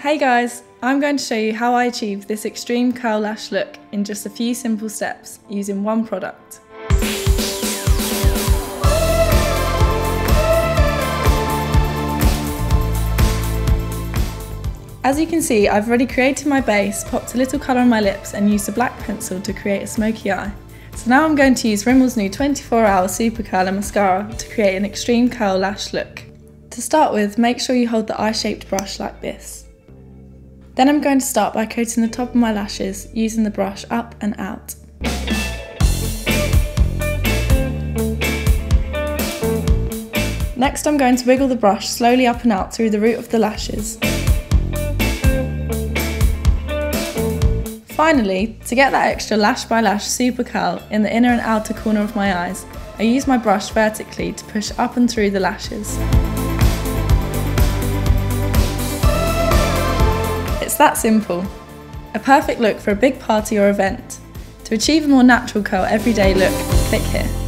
Hey guys, I'm going to show you how I achieve this extreme curl lash look in just a few simple steps using one product. As you can see, I've already created my base, popped a little colour on my lips and used a black pencil to create a smoky eye. So now I'm going to use Rimmel's new 24 hour super curler mascara to create an extreme curl lash look. To start with, make sure you hold the eye-shaped brush like this. Then I'm going to start by coating the top of my lashes using the brush up and out. Next I'm going to wiggle the brush slowly up and out through the root of the lashes. Finally, to get that extra lash by lash super curl in the inner and outer corner of my eyes, I use my brush vertically to push up and through the lashes. That simple. A perfect look for a big party or event. To achieve a more natural curl everyday look, click here.